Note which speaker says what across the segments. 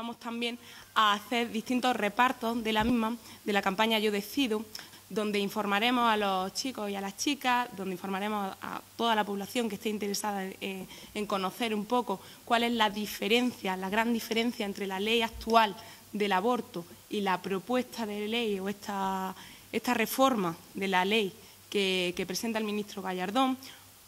Speaker 1: vamos también a hacer distintos repartos de la misma, de la campaña Yo Decido, donde informaremos a los chicos y a las chicas, donde informaremos a toda la población que esté interesada en, conocer un poco cuál es la diferencia, la gran diferencia entre la ley actual del aborto y la propuesta de ley o esta, esta reforma de la ley que, presenta el ministro Gallardón,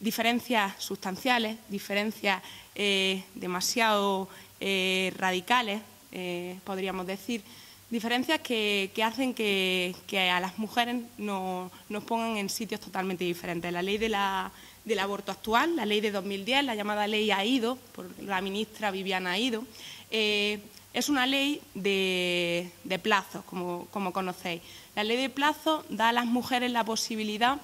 Speaker 1: diferencias sustanciales, diferencias eh, demasiado eh, radicales, eh, podríamos decir, diferencias que, hacen que, a las mujeres nos pongan en sitios totalmente diferentes. La ley del aborto actual, la ley de 2010, la llamada ley AIDO, por la ministra Viviana AIDO, es una ley de, plazos, como, conocéis. La ley de plazos da a las mujeres la posibilidad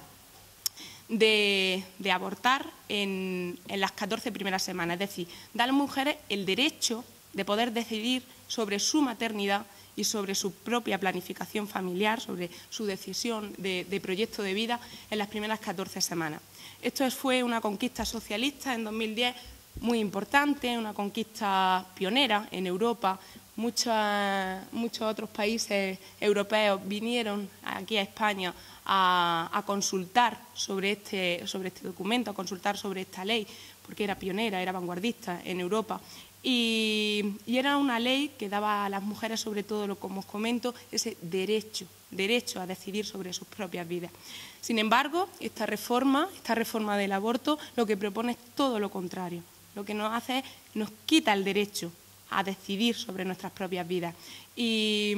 Speaker 1: de, abortar en, las 14 primeras semanas, es decir, da a las mujeres el derecho de poder decidir sobre su maternidad y sobre su propia planificación familiar, sobre su decisión de, proyecto de vida en las primeras 14 semanas. Esto fue una conquista socialista en 2010 muy importante, una conquista pionera en Europa. Muchos, muchos otros países europeos vinieron aquí a España a, consultar sobre este, sobre este documento, a consultar sobre esta ley, porque era pionera, era vanguardista en Europa. Y, era una ley que daba a las mujeres, sobre todo, lo como os comento, ese derecho, derecho a decidir sobre sus propias vidas. Sin embargo, esta reforma, esta reforma del aborto, lo que propone es todo lo contrario. Lo que nos hace es nos quita el derecho a decidir sobre nuestras propias vidas. Y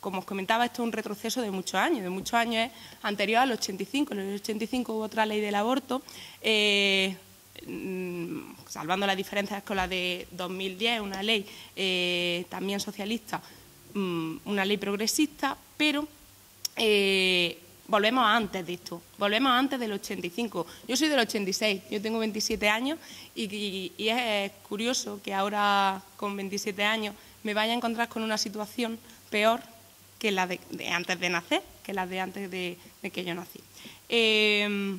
Speaker 1: como os comentaba, esto es un retroceso de muchos años, de muchos años anterior al 85. En el 85 hubo otra ley del aborto. Eh, Mm, salvando las diferencias con la de 2010, una ley eh, también socialista, mm, una ley progresista, pero eh, volvemos antes de esto, volvemos antes del 85. Yo soy del 86, yo tengo 27 años y, es curioso que ahora con 27 años me vaya a encontrar con una situación peor que la de, antes de nacer, que la de antes de, que yo nací. Eh,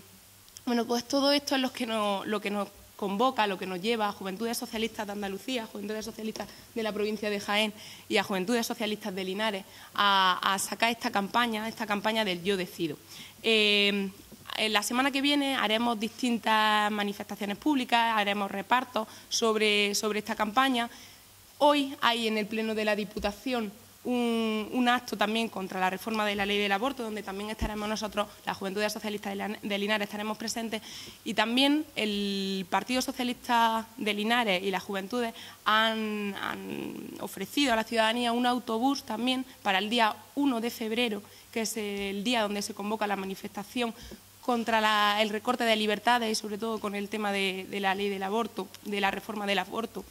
Speaker 1: bueno, pues todo esto es lo que, nos, lo que nos convoca, lo que nos lleva a Juventudes Socialistas de Andalucía, a Juventudes Socialistas de la provincia de Jaén y a Juventudes Socialistas de Linares a, sacar esta campaña, esta campaña del Yo Decido. Eh, la semana que viene haremos distintas manifestaciones públicas, haremos repartos sobre, sobre esta campaña. Hoy hay en el Pleno de la Diputación un, acto también contra la reforma de la ley del aborto, donde también estaremos nosotros, la Juventud Socialista de Linares, estaremos presentes, y también el Partido Socialista de Linares y las Juventudes han, ofrecido a la ciudadanía un autobús también para el día 1 de febrero, que es el día donde se convoca la manifestación contra el recorte de libertades y sobre todo con el tema de la ley del aborto, de la reforma del aborto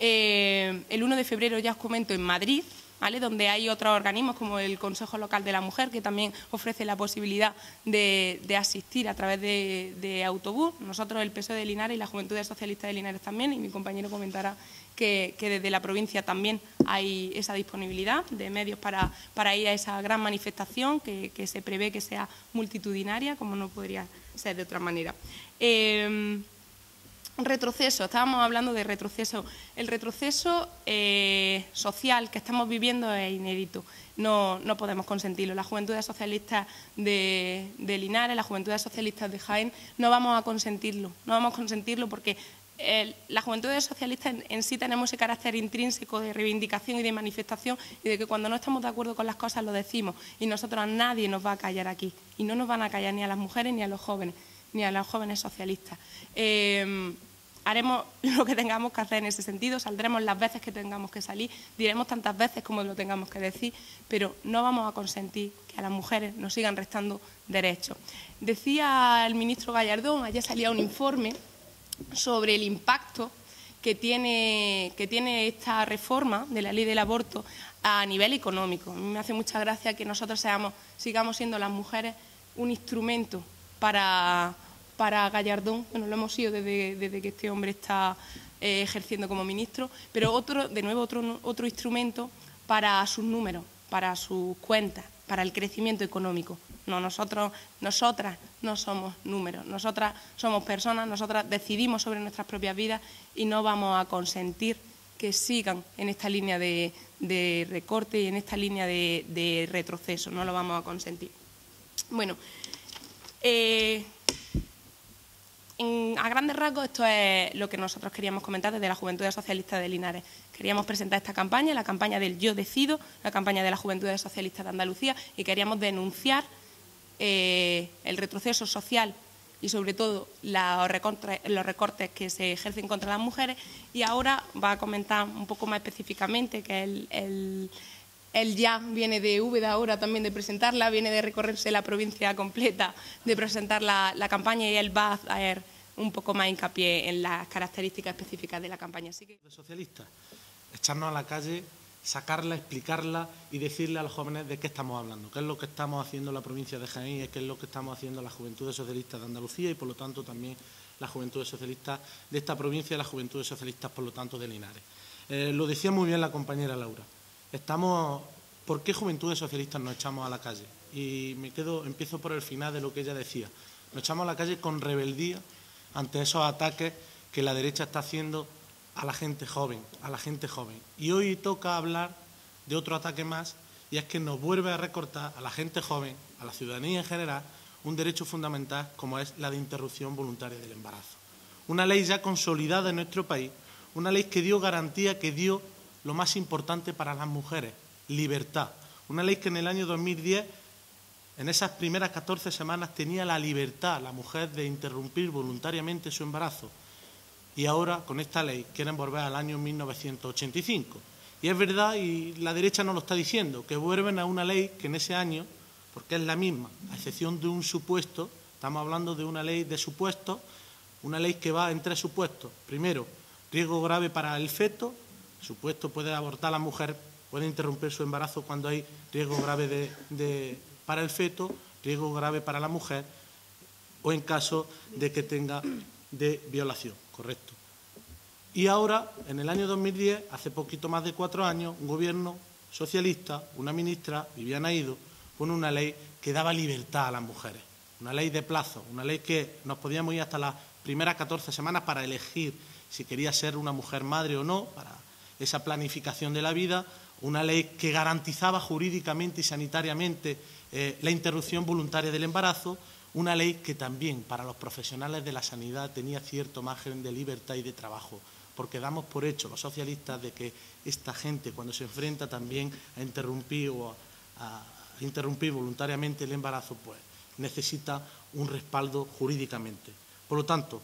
Speaker 1: eh, el 1 de febrero ya os comento en Madrid, ¿vale? donde hay otros organismos como el Consejo Local de la Mujer que también ofrece la posibilidad de, asistir a través de, autobús. Nosotros, el PSOE de Linares y la Juventud Socialista de Linares también, y mi compañero comentará que, desde la provincia también hay esa disponibilidad de medios para, ir a esa gran manifestación que, se prevé que sea multitudinaria, como no podría ser de otra manera. Eh, retroceso, estábamos hablando de retroceso. El retroceso eh, social que estamos viviendo es inédito, no, podemos consentirlo. La Juventud Socialistas de, de, Linares, la Juventud Socialistas de Jaén, no vamos a consentirlo, no vamos a consentirlo porque la Juventud Socialistas en, en, sí tenemos ese carácter intrínseco de reivindicación y de manifestación y de que cuando no estamos de acuerdo con las cosas lo decimos y nosotros a nadie nos va a callar aquí y no nos van a callar ni a las mujeres ni a los jóvenes ni a los jóvenes socialistas. Eh, haremos lo que tengamos que hacer en ese sentido, saldremos las veces que tengamos que salir, diremos tantas veces como lo tengamos que decir, pero no vamos a consentir que a las mujeres nos sigan restando derechos. Decía el ministro Gallardón, ayer salía un informe sobre el impacto que tiene, que tiene esta reforma de la ley del aborto a nivel económico. A mí me hace mucha gracia que nosotros seamos, sigamos siendo las mujeres un instrumento para para Gallardón, bueno, lo hemos sido desde, que este hombre está eh, ejerciendo como ministro, pero otro, de nuevo otro, otro instrumento para sus números, para sus cuentas, para el crecimiento económico. No, nosotros, nosotras no somos números, nosotras somos personas, nosotras decidimos sobre nuestras propias vidas y no vamos a consentir que sigan en esta línea de, recorte y en esta línea de, retroceso. No lo vamos a consentir. Bueno, eh, a grandes rasgos esto es lo que nosotros queríamos comentar desde la Juventud Socialista de Linares. Queríamos presentar esta campaña, la campaña del Yo Decido, la campaña de la Juventud Socialista de Andalucía y queríamos denunciar eh, el retroceso social y sobre todo los recortes, que se ejercen contra las mujeres. Y ahora va a comentar un poco más específicamente que el, ya viene de V ahora también de presentarla, viene de recorrerse la provincia completa, de presentar la, campaña y él va a hacer un poco más hincapié en las características específicas de la campaña. Así que...
Speaker 2: Socialista, echarnos a la calle sacarla, explicarla y decirle a los jóvenes de qué estamos hablando, qué es lo que estamos haciendo en la provincia de Jaén y qué es lo que estamos haciendo la Juventud Socialista de Andalucía y, por lo tanto, también la Juventud Socialista de esta provincia y la Juventud Socialista, por lo tanto, de Linares. Eh, lo decía muy bien la compañera Laura. Estamos, ¿Por qué Juventudes Socialistas nos echamos a la calle? Y me quedo, empiezo por el final de lo que ella decía. Nos echamos a la calle con rebeldía ante esos ataques que la derecha está haciendo a la gente joven, a la gente joven. Y hoy toca hablar de otro ataque más, y es que nos vuelve a recortar a la gente joven, a la ciudadanía en general, un derecho fundamental como es la de interrupción voluntaria del embarazo. Una ley ya consolidada en nuestro país, una ley que dio garantía, que dio lo más importante para las mujeres, libertad. Una ley que en el año 2010, en esas primeras 14 semanas, tenía la libertad, la mujer, de interrumpir voluntariamente su embarazo y ahora con esta ley quieren volver al año 1985. Y es verdad, y la derecha no lo está diciendo, que vuelven a una ley que en ese año, porque es la misma, a excepción de un supuesto, estamos hablando de una ley de supuestos, una ley que va en tres supuestos. Primero, riesgo grave para el feto, supuesto puede abortar la mujer, puede interrumpir su embarazo cuando hay riesgo grave para el feto, riesgo grave para la mujer o en caso de que tenga de violación, correcto. Y ahora, en el año 2010, hace poquito más de cuatro años, un gobierno socialista, una ministra, Viviana Ido, pone una ley que daba libertad a las mujeres, una ley de plazo, una ley que nos podíamos ir hasta las primeras 14 semanas para elegir si quería ser una mujer madre o no, para esa planificación de la vida, una ley que garantizaba jurídicamente y sanitariamente eh, la interrupción voluntaria del embarazo, una ley que también para los profesionales de la sanidad tenía cierto margen de libertad y de trabajo, porque damos por hecho los socialistas de que esta gente cuando se enfrenta también a interrumpir o a, interrumpir voluntariamente el embarazo, pues necesita un respaldo jurídicamente. Por lo tanto,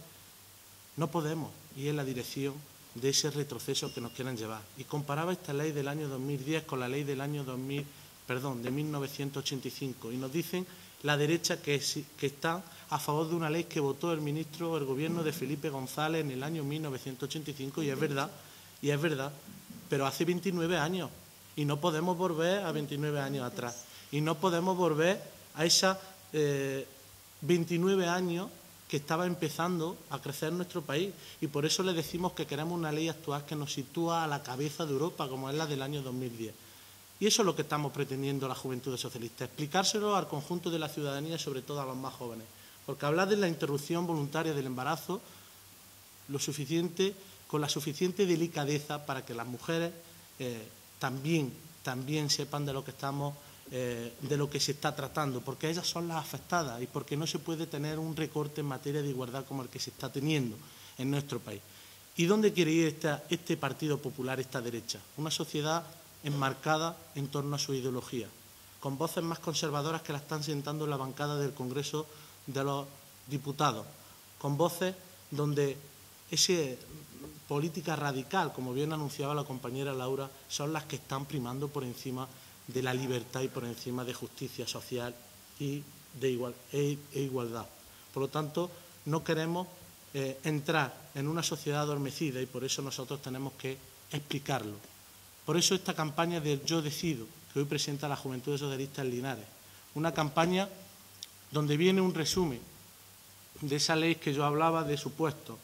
Speaker 2: no podemos ir en la dirección de ese retroceso que nos quieren llevar. Y comparaba esta ley del año 2010 con la ley del año 2000, perdón, de 1985 y nos dicen la derecha que, está a favor de una ley que votó el ministro, el gobierno de Felipe González en el año 1985 y es verdad, y es verdad, pero hace 29 años y no podemos volver a 29 años atrás y no podemos volver a 29 eh, años que estaba empezando a crecer nuestro país y por eso le decimos que queremos una ley actual que nos sitúa a la cabeza de Europa como es la del año 2010. Y eso es lo que estamos pretendiendo la Juventud Socialista, explicárselo al conjunto de la ciudadanía, sobre todo a los más jóvenes. Porque hablar de la interrupción voluntaria del embarazo lo suficiente, con la suficiente delicadeza para que las mujeres eh, también, también sepan de lo que estamos, eh, de lo que se está tratando, porque ellas son las afectadas y porque no se puede tener un recorte en materia de igualdad como el que se está teniendo en nuestro país. ¿Y dónde quiere ir este Partido Popular, esta derecha? Una sociedad enmarcada en torno a su ideología, con voces más conservadoras que la están sentando en la bancada del Congreso de los Diputados, con voces donde esa política radical, como bien anunciaba la compañera Laura, son las que están primando por encima de la libertad y por encima de justicia social y de e, e igualdad. Por lo tanto, no queremos eh, entrar en una sociedad adormecida y por eso nosotros tenemos que explicarlo. Por eso esta campaña del Yo Decido, que hoy presenta la Juventud Socialista en Linares, una campaña donde viene un resumen de esa ley que yo hablaba de supuestos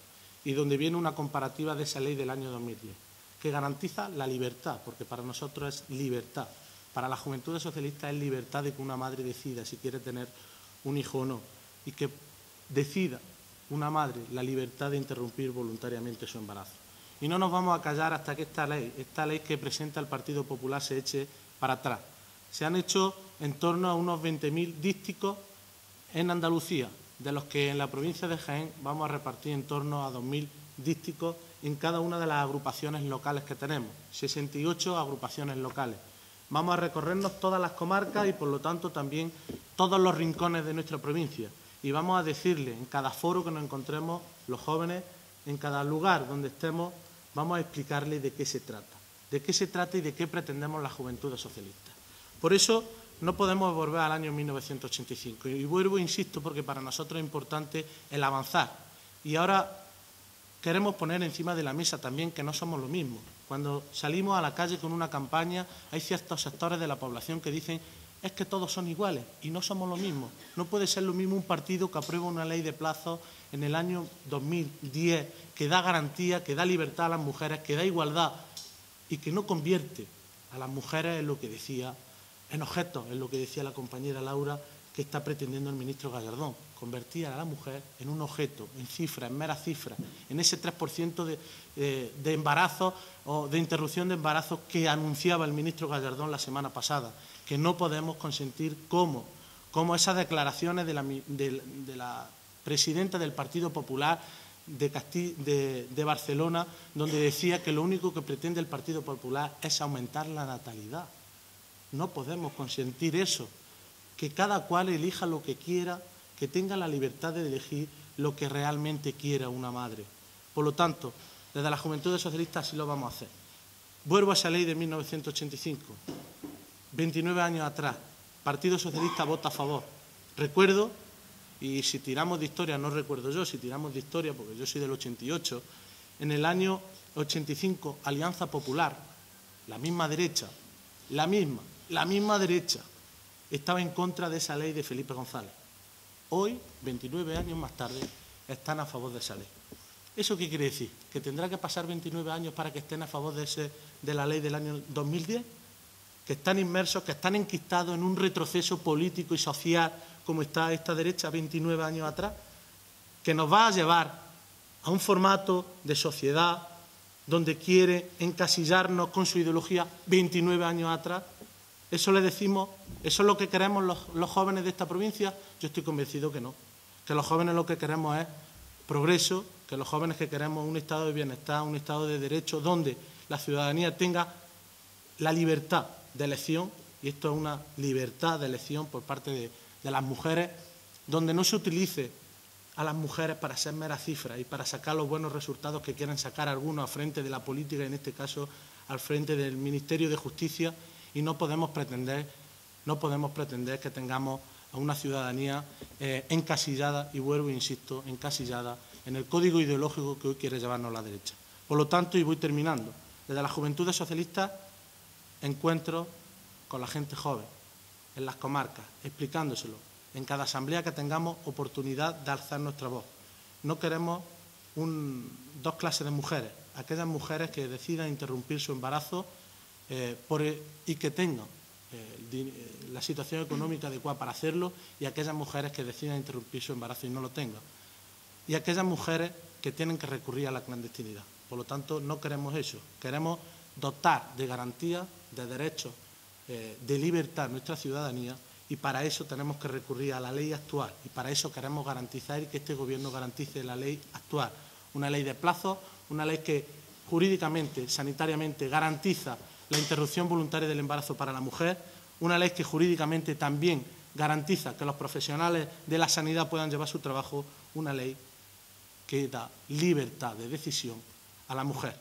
Speaker 2: y donde viene una comparativa de esa ley del año 2010, que garantiza la libertad, porque para nosotros es libertad. Para la Juventud Socialista es libertad de que una madre decida si quiere tener un hijo o no y que decida una madre la libertad de interrumpir voluntariamente su embarazo. Y no nos vamos a callar hasta que esta ley, esta ley que presenta el Partido Popular, se eche para atrás. Se han hecho en torno a unos 20.000 dísticos en Andalucía, de los que en la provincia de Jaén vamos a repartir en torno a 2.000 dísticos en cada una de las agrupaciones locales que tenemos, 68 agrupaciones locales. Vamos a recorrernos todas las comarcas y, por lo tanto, también todos los rincones de nuestra provincia. Y vamos a decirle en cada foro que nos encontremos los jóvenes, en cada lugar donde estemos, vamos a explicarle de qué se trata, de qué se trata y de qué pretendemos las juventudes socialistas. Por eso no podemos volver al año 1985. Y vuelvo, insisto, porque para nosotros es importante el avanzar. Y ahora queremos poner encima de la mesa también que no somos lo mismo. Cuando salimos a la calle con una campaña, hay ciertos sectores de la población que dicen es que todos son iguales y no somos lo mismo. No puede ser lo mismo un partido que aprueba una ley de plazos en el año 2010 que da garantía, que da libertad a las mujeres, que da igualdad y que no convierte a las mujeres en lo que decía, en objetos, en lo que decía la compañera Laura, que está pretendiendo el ministro Gallardón, convertir a la mujer en un objeto, en cifras, en meras cifras, en ese 3% de, eh, de embarazo o de interrupción de embarazo que anunciaba el ministro Gallardón la semana pasada, que no podemos consentir cómo, como esas declaraciones de la, de, la, presidenta del Partido Popular de, de Barcelona, donde decía que lo único que pretende el Partido Popular es aumentar la natalidad. No podemos consentir eso que cada cual elija lo que quiera, que tenga la libertad de elegir lo que realmente quiera una madre. Por lo tanto, desde la Juventud Socialista así lo vamos a hacer. Vuelvo a esa ley de 1985. 29 años atrás, Partido Socialista vota a favor. Recuerdo, y si tiramos de historia, no recuerdo yo, si tiramos de historia, porque yo soy del 88, en el año 85, Alianza Popular, la misma derecha, la misma, la misma derecha, estaba en contra de esa ley de Felipe González. Hoy, 29 años más tarde, están a favor de esa ley. ¿Eso qué quiere decir? ¿Que tendrá que pasar 29 años para que estén a favor de, de la ley del año 2010? ¿Que están inmersos, que están enquistados en un retroceso político y social como está esta derecha 29 años atrás? ¿Que nos va a llevar a un formato de sociedad donde quiere encasillarnos con su ideología 29 años atrás? ¿Eso le decimos? ¿Eso es lo que queremos los, jóvenes de esta provincia? Yo estoy convencido que no. Que los jóvenes lo que queremos es progreso, que los jóvenes que queremos un estado de bienestar, un estado de derecho, donde la ciudadanía tenga la libertad de elección, y esto es una libertad de elección por parte de, de las mujeres, donde no se utilice a las mujeres para ser meras cifras y para sacar los buenos resultados que quieran sacar algunos a frente de la política, en este caso al frente del Ministerio de Justicia y no podemos pretender, no podemos pretender que tengamos a una ciudadanía eh, encasillada, y vuelvo, insisto, encasillada en el código ideológico que hoy quiere llevarnos la derecha. Por lo tanto, y voy terminando, desde la Juventud Socialista encuentro con la gente joven, en las comarcas, explicándoselo, en cada asamblea que tengamos oportunidad de alzar nuestra voz. No queremos dos clases de mujeres, aquellas mujeres que decidan interrumpir su embarazo eh, y que tengan la situación económica adecuada para hacerlo y aquellas mujeres que decidan interrumpir su embarazo y no lo tengan. Y aquellas mujeres que tienen que recurrir a la clandestinidad. Por lo tanto, no queremos eso. Queremos dotar de garantías, de derechos, eh, de libertad a nuestra ciudadanía y para eso tenemos que recurrir a la ley actual y para eso queremos garantizar que este Gobierno garantice la ley actual. Una ley de plazos, una ley que jurídicamente, sanitariamente garantiza la interrupción voluntaria del embarazo para la mujer, una ley que jurídicamente también garantiza que los profesionales de la sanidad puedan llevar su trabajo, una ley que da libertad de decisión a la mujer.